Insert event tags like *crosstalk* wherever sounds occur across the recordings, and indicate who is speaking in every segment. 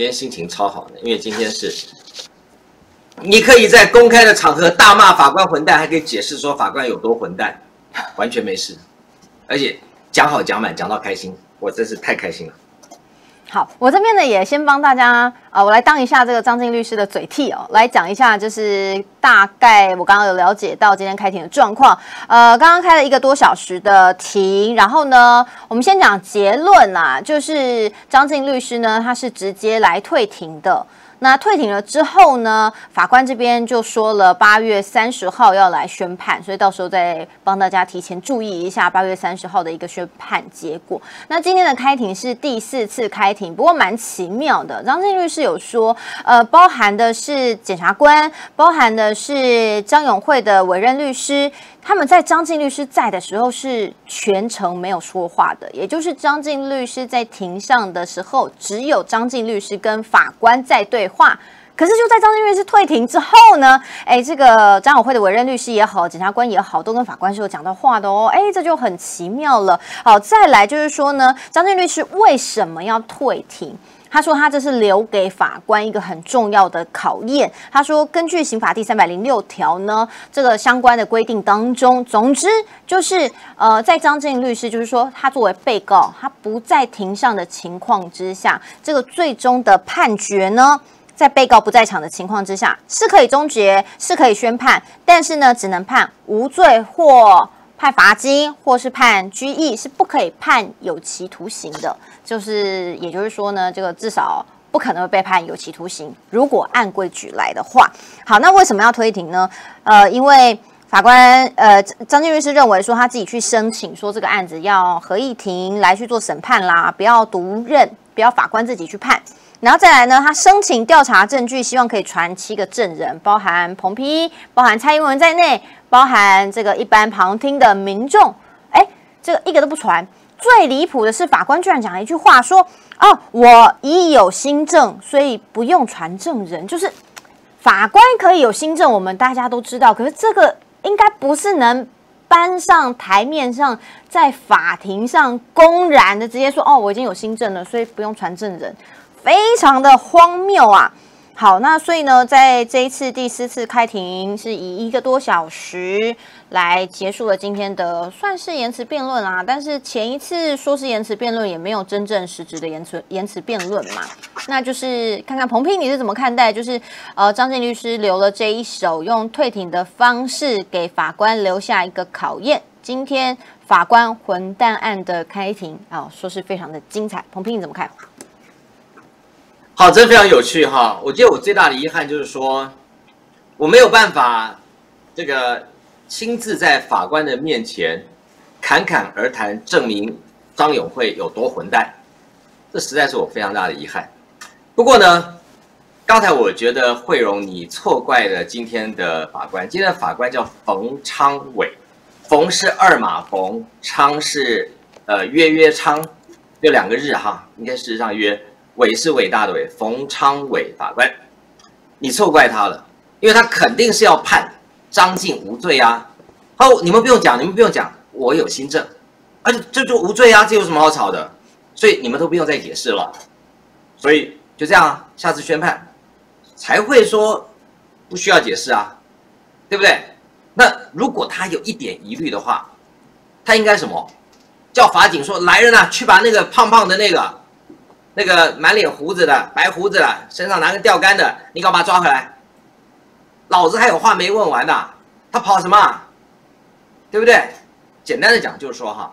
Speaker 1: 今天心情超好的，因为今天是，你可以在公开的场合大骂法官混蛋，还可以解释说法官有多混蛋，完全没事，而且讲好讲满，讲到开心，我真是太开心了。
Speaker 2: 好，我这边呢也先帮大家，啊，我来当一下这个张静律师的嘴替哦，来讲一下，就是大概我刚刚有了解到今天开庭的状况，呃，刚刚开了一个多小时的庭，然后呢，我们先讲结论啦，就是张静律师呢，他是直接来退庭的。那退庭了之后呢？法官这边就说了，八月三十号要来宣判，所以到时候再帮大家提前注意一下八月三十号的一个宣判结果。那今天的开庭是第四次开庭，不过蛮奇妙的。张静律师有说，呃，包含的是检察官，包含的是张永慧的委任律师。他们在张静律师在的时候是全程没有说话的，也就是张静律师在庭上的时候，只有张静律师跟法官在对话。可是就在张静律师退庭之后呢，哎，这个张友会的委任律师也好，检察官也好，都跟法官是有讲到话的哦。哎，这就很奇妙了。好，再来就是说呢，张静律师为什么要退庭？他说：“他这是留给法官一个很重要的考验。”他说：“根据刑法第三百零六条呢，这个相关的规定当中，总之就是呃，在张静律师就是说，他作为被告，他不在庭上的情况之下，这个最终的判决呢，在被告不在场的情况之下，是可以终结，是可以宣判，但是呢，只能判无罪或判罚金，或是判拘役，是不可以判有期徒刑的。”就是，也就是说呢，这个至少不可能会被判有期徒刑。如果按规矩来的话，好，那为什么要推庭呢？呃，因为法官呃张静律师认为说他自己去申请说这个案子要合议庭来去做审判啦，不要独任，不要法官自己去判。然后再来呢，他申请调查证据，希望可以传七个证人，包含彭批、包含蔡英文在内，包含这个一般旁听的民众。哎，这个一个都不传。最离谱的是，法官居然讲了一句话，说：“哦，我已有新证，所以不用传证人。”就是法官可以有新证，我们大家都知道，可是这个应该不是能搬上台面上，在法庭上公然的直接说：“哦，我已经有新证了，所以不用传证人。”非常的荒谬啊！好，那所以呢，在这一次第四次开庭是以一个多小时来结束了今天的算是言辞辩论啦。但是前一次说是言辞辩论，也没有真正实质的言辞言辞辩论嘛。那就是看看彭平你是怎么看待，就是呃张静律师留了这一手，用退庭的方式给法官留下一个考验。今天法官混蛋案的开庭啊，说是非常的精彩。彭平你怎么看？
Speaker 1: 好，真非常有趣哈！我觉得我最大的遗憾就是说，我没有办法这个亲自在法官的面前侃侃而谈，证明张永会有多混蛋，这实在是我非常大的遗憾。不过呢，刚才我觉得慧荣你错怪了今天的法官，今天的法官叫冯昌伟，冯是二马冯，昌是呃约约昌，这两个日哈，应该事实上约。伟是伟大的伟，冯昌伟法官，你错怪他了，因为他肯定是要判张静无罪啊。好，你们不用讲，你们不用讲，我有新证，而且这就无罪啊，这有什么好吵的？所以你们都不用再解释了。所以就这样啊，下次宣判才会说不需要解释啊，对不对？那如果他有一点疑虑的话，他应该什么？叫法警说来人呐，去把那个胖胖的那个。那个满脸胡子的、白胡子的，身上拿个钓竿的，你给我把他抓回来！老子还有话没问完呢，他跑什么？对不对？简单的讲就是说哈，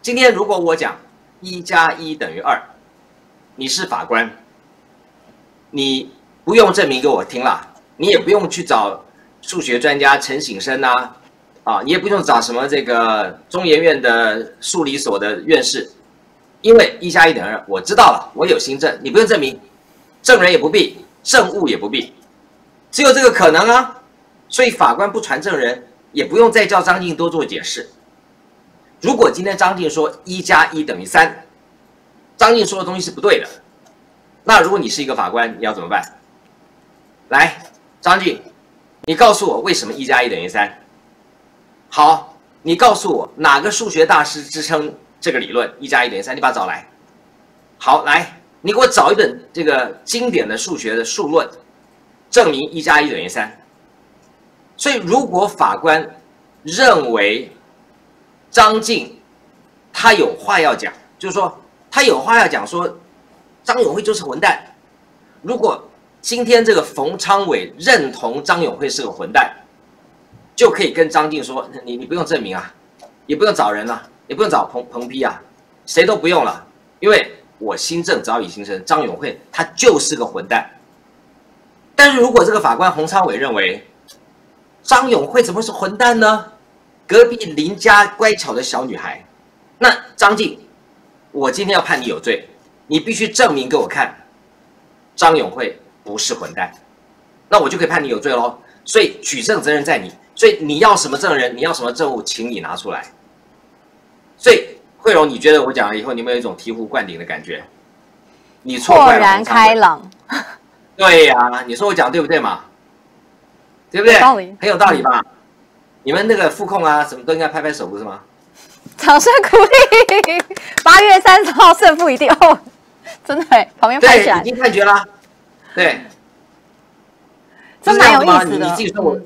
Speaker 1: 今天如果我讲一加一等于二，你是法官，你不用证明给我听了，你也不用去找数学专家陈醒生呐，啊，你也不用找什么这个中研院的数理所的院士。因为一加一等于二，我知道了，我有新证，你不用证明，证人也不必，证物也不必，只有这个可能啊。所以法官不传证人，也不用再叫张静多做解释。如果今天张静说一加一等于三，张静说的东西是不对的，那如果你是一个法官，你要怎么办？来，张静，你告诉我为什么一加一等于三？好，你告诉我哪个数学大师支撑？这个理论一加一等于三，你把它找来。好，来，你给我找一本这个经典的数学的数论，证明一加一等于三。所以，如果法官认为张静他有话要讲，就是说他有话要讲，说张永辉就是混蛋。如果今天这个冯昌伟认同张永辉是个混蛋，就可以跟张静说：“你你不用证明啊，也不用找人了，也不用找彭彭批啊，谁都不用了，因为我新政早已形成，张永辉他就是个混蛋。”但是如果这个法官洪昌伟认为，张永慧怎么是混蛋呢？隔壁邻家乖巧的小女孩，那张静，我今天要判你有罪，你必须证明给我看，张永慧不是混蛋，那我就可以判你有罪喽。所以举证责任在你，所以你要什么证人，你要什么证物，请你拿出来。所以慧荣，你觉得我讲了以后，你有没有一种醍醐灌顶的感觉？你错
Speaker 2: 豁然开朗。
Speaker 1: 对呀，你说我讲对不对嘛？对不对？很有道理吧？你们那个副控啊，什么都应该拍拍手，不是吗？
Speaker 2: 掌声鼓励！八月三十号胜负一定哦，真的，旁边拍起来
Speaker 1: 已经判决了。对，
Speaker 2: 真蛮有意思
Speaker 1: 的。你自己说我，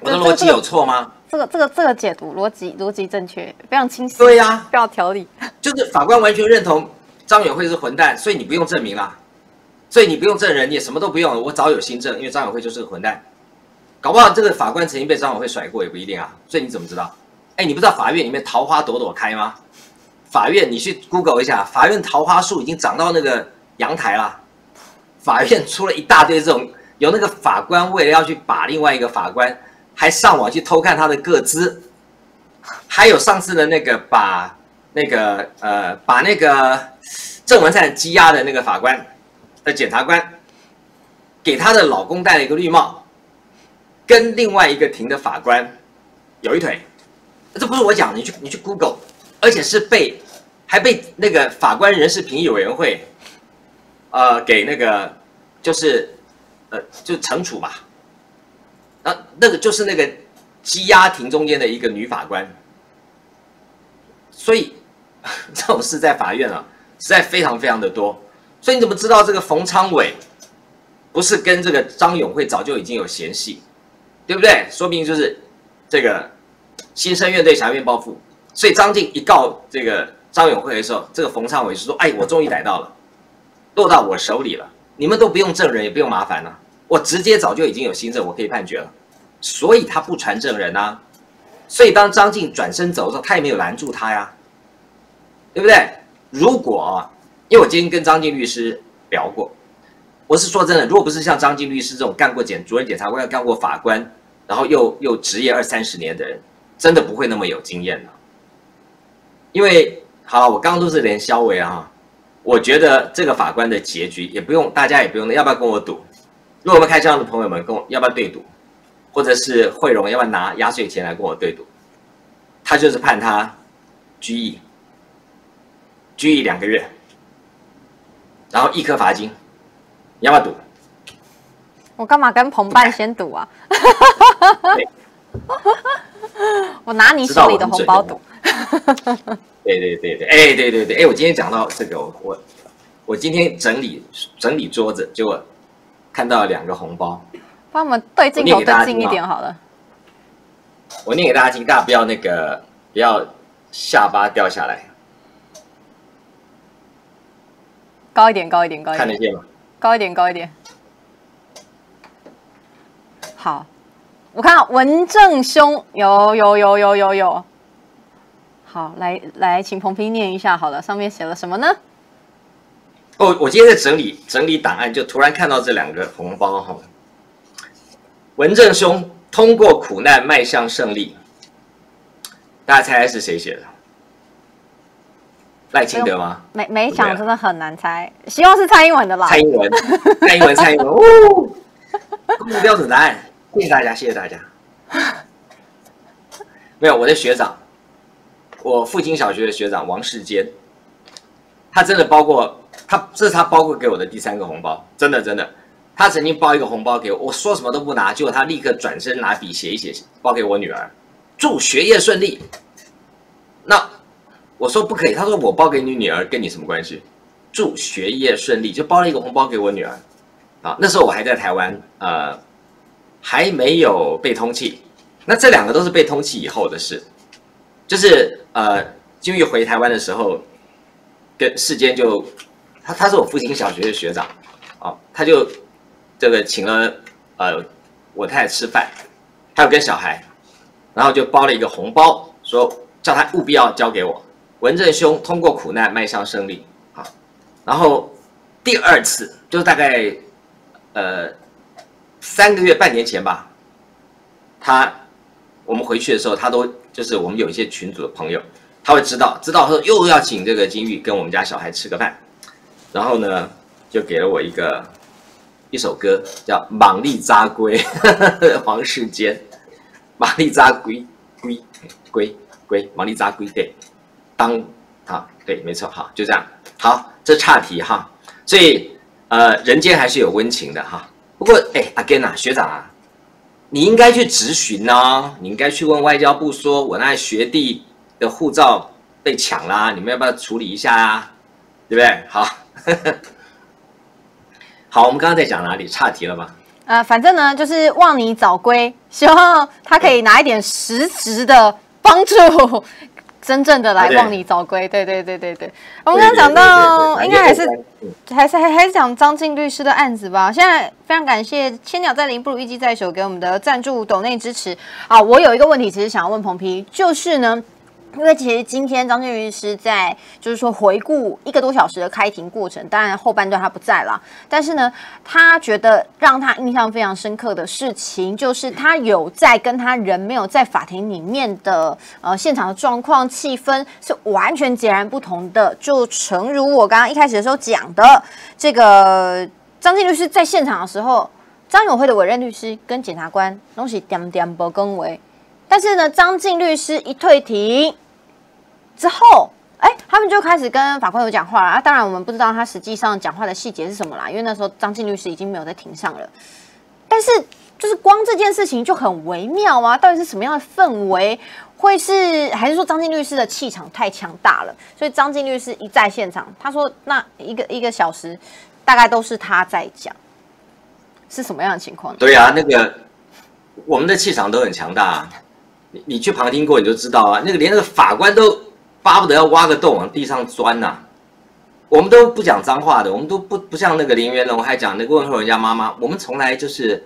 Speaker 1: 我的逻辑有错吗？
Speaker 2: 这个这个这个解读逻辑逻辑正确，非常清晰。
Speaker 1: 对呀，
Speaker 2: 非常条理。*laughs*
Speaker 1: 就是法官完全认同张远慧是混蛋，所以你不用证明了，所以你不用证人，你也什么都不用，我早有新证，因为张远慧就是个混蛋。搞不好这个法官曾经被张永辉甩过也不一定啊，所以你怎么知道？哎，你不知道法院里面桃花朵朵开吗？法院你去 Google 一下，法院桃花树已经长到那个阳台了。法院出了一大堆这种，有那个法官为了要去把另外一个法官，还上网去偷看他的个资，还有上次的那个把那个呃把那个郑文灿羁押的那个法官的检察官，给他的老公戴了一个绿帽。跟另外一个庭的法官有一腿，这不是我讲，你去你去 Google，而且是被还被那个法官人事评议委员会，呃，给那个就是呃就惩处吧，那那个就是那个羁押庭中间的一个女法官，所以 *laughs* 这种事在法院啊，实在非常非常的多，所以你怎么知道这个冯昌伟不是跟这个张永慧早就已经有嫌隙？对不对？说明就是这个新生院对辖院报复，所以张静一告这个张永辉的时候，这个冯昌伟是说：“哎，我终于逮到了，落到我手里了，你们都不用证人，也不用麻烦了，我直接早就已经有新证，我可以判决了。”所以他不传证人啊。所以当张静转身走的时候，他也没有拦住他呀，对不对？如果啊因为我今天跟张静律师聊过，我是说真的，如果不是像张静律师这种干过检主任检察官、干过法官。然后又又职业二三十年的人，真的不会那么有经验的。因为好，我刚刚都是连肖维啊，我觉得这个法官的结局也不用大家也不用，要不要跟我赌？如果我们开这样的朋友们跟我要不要对赌？或者是慧荣要不要拿压岁钱来跟我对赌？他就是判他拘役，拘役两个月，然后一颗罚金，你要不要赌？
Speaker 2: 我干嘛跟彭伴先赌啊？*laughs* 我拿你手里的红包赌。
Speaker 1: 对对对对，哎对对对，哎，我今天讲到这个，我我今天整理整理桌子，结果看到两个红包。
Speaker 2: 帮我们对镜头对近一点好了。
Speaker 1: 我念给大家听，大家不要那个不要下巴掉下来。
Speaker 2: 高一点，高一点，高一点。
Speaker 1: 看得见吗？
Speaker 2: 高一点，高一点。好，我看到文正兄有有有有有有，好，来来，请彭平念一下。好了，上面写了什么呢？
Speaker 1: 哦，我今天在整理整理档案，就突然看到这两个红包哈。文正兄通过苦难迈向胜利，大家猜猜是谁写的？赖清德吗？
Speaker 2: 没没讲，真的很难猜。希望是蔡英文的吧？
Speaker 1: 蔡英文，蔡英文，蔡英文，哦，公布标准答案。谢谢大家，谢谢大家。没有我的学长，我父亲小学的学长王世坚，他真的包过他，这是他包括给我的第三个红包，真的真的。他曾经包一个红包给我，我说什么都不拿，结果他立刻转身拿笔写一写，包给我女儿，祝学业顺利。那我说不可以，他说我包给你女儿，跟你什么关系？祝学业顺利，就包了一个红包给我女儿。啊，那时候我还在台湾，呃，还没有被通缉。那这两个都是被通缉以后的事，就是呃，金玉回台湾的时候，跟世间就他他是我父亲小学的学长，啊，他就这个请了呃我太太吃饭，还有跟小孩，然后就包了一个红包，说叫他务必要交给我。文正兄通过苦难迈向胜利，好，然后第二次就是大概。呃，三个月、半年前吧，他我们回去的时候，他都就是我们有一些群组的朋友，他会知道，知道说又要请这个金玉跟我们家小孩吃个饭，然后呢，就给了我一个一首歌，叫《莽力扎龟》，*laughs* 黄世坚，《莽力扎龟龟龟龟》，莽力扎龟对，当啊对，没错，好，就这样，好，这岔题哈，所以。呃，人间还是有温情的哈。不过，哎，阿根呐，学长啊，你应该去质询呢。你应该去问外交部，说我那学弟的护照被抢啦，你们要不要处理一下啊？对不对？好，*laughs* 好，我们刚刚在讲哪里？岔题了吗？
Speaker 2: 呃，反正呢，就是望你早归，*laughs* 希望他可以拿一点实质的帮助。真正的来望你早归，对对对对对。我们刚刚讲到，应该还是还是还还是讲张静律师的案子吧。现在非常感谢千鸟在林，不如一击在手，给我们的赞助抖内支持。啊，我有一个问题，其实想要问彭皮，就是呢。因为其实今天张建律师在就是说回顾一个多小时的开庭过程，当然后半段他不在了，但是呢，他觉得让他印象非常深刻的事情，就是他有在跟他人没有在法庭里面的呃现场的状况气氛是完全截然不同的。就诚如我刚刚一开始的时候讲的，这个张建律师在现场的时候，张永辉的委任律师跟检察官东西点点不更为。但是呢，张静律师一退庭之后，哎，他们就开始跟法官有讲话了啊。当然，我们不知道他实际上讲话的细节是什么啦，因为那时候张静律师已经没有在庭上了。但是，就是光这件事情就很微妙啊。到底是什么样的氛围？会是还是说张静律师的气场太强大了？所以张静律师一在现场，他说那一个一个小时大概都是他在讲，是什么样的情况？
Speaker 1: 对啊，那个我们的气场都很强大。你你去旁听过你就知道啊，那个连那个法官都巴不得要挖个洞往地上钻呐。我们都不讲脏话的，我们都不不像那个林元龙还讲那个问候人家妈妈，我们从来就是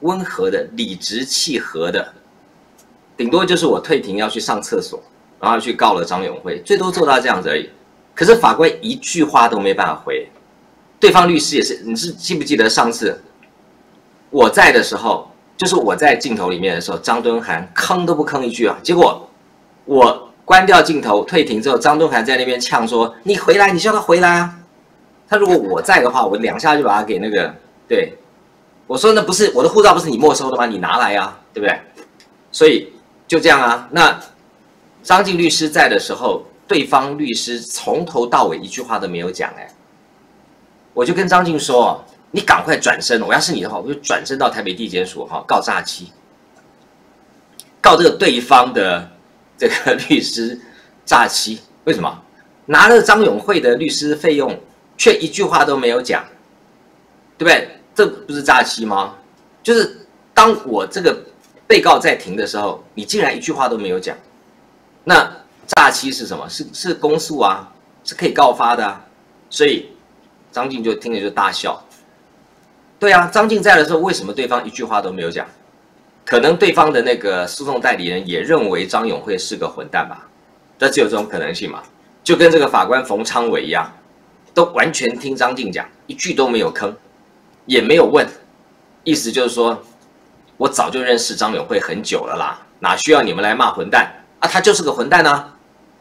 Speaker 1: 温和的、理直气和的，顶多就是我退庭要去上厕所，然后去告了张永辉，最多做到这样子而已。可是法官一句话都没办法回，对方律师也是，你是记不记得上次我在的时候？就是我在镜头里面的时候，张敦涵吭都不吭一句啊。结果我关掉镜头退庭之后，张敦涵在那边呛说：“你回来，你叫他回来啊！”他如果我在的话，我两下就把他给那个对我说：“那不是我的护照，不是你没收的吗？你拿来呀，对不对？”所以就这样啊。那张静律师在的时候，对方律师从头到尾一句话都没有讲哎，我就跟张静说。你赶快转身！我要是你的话，我就转身到台北地检署哈，告诈欺，告这个对方的这个 *laughs* 律师诈欺。为什么？拿了张永慧的律师费用，却一句话都没有讲，对不对？这不是诈欺吗？就是当我这个被告在庭的时候，你竟然一句话都没有讲，那诈欺是什么？是是公诉啊，是可以告发的。所以张静就听着就大笑。对啊，张静在的时候，为什么对方一句话都没有讲？可能对方的那个诉讼代理人也认为张永慧是个混蛋吧？这只有这种可能性嘛？就跟这个法官冯昌伟一样，都完全听张静讲，一句都没有吭，也没有问，意思就是说，我早就认识张永慧很久了啦，哪需要你们来骂混蛋啊？他就是个混蛋啊，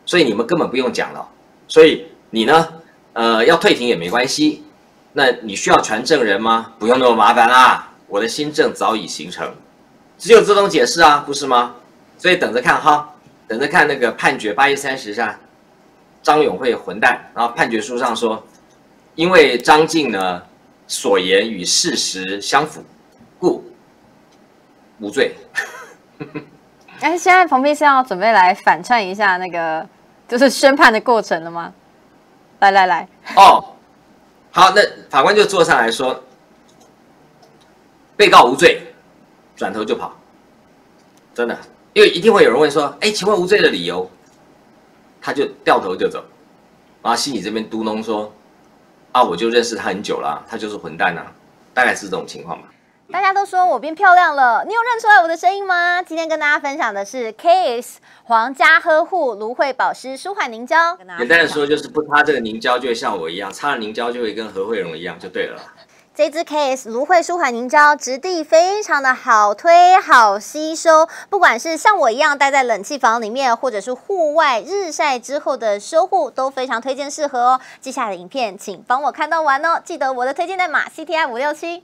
Speaker 1: 所以你们根本不用讲了。所以你呢，呃，要退庭也没关系。那你需要传证人吗？不用那么麻烦啦，我的新证早已形成，只有这种解释啊，不是吗？所以等着看哈，等着看那个判决八月三十上，张永慧混蛋，然后判决书上说，因为张静呢所言与事实相符，故无罪。*laughs*
Speaker 2: 哎，现在彭斌是要准备来反串一下那个就是宣判的过程了吗？来来来，
Speaker 1: 哦，好，那法官就坐上来说，被告无罪，转头就跑，真的，因为一定会有人问说，哎，请问无罪的理由？他就掉头就走，然后心里这边嘟哝说，啊，我就认识他很久了，他就是混蛋呐，大概是这种情况吧。
Speaker 2: 大家都说我变漂亮了，你有认出来我的声音吗？今天跟大家分享的是 KS 皇家呵护芦荟保湿舒缓凝胶。
Speaker 1: 简单的说，就是不擦这个凝胶就会像我一样，擦了凝胶就会跟何慧蓉一样，就对了。
Speaker 2: 这支 KS 芦荟舒缓凝胶质地非常的好推好吸收，不管是像我一样待在冷气房里面，或者是户外日晒之后的修护，都非常推荐适合哦。接下来的影片请帮我看到完哦，记得我的推荐代码 CTI 五六七。